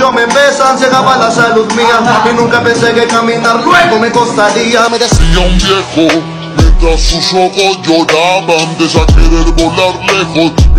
mucho me pesan, se acaba la salud mía. Y nunca pensé que caminar luego me costaría. Me decía un viejo, mientras sus ojos lloraban, de querer volar lejos.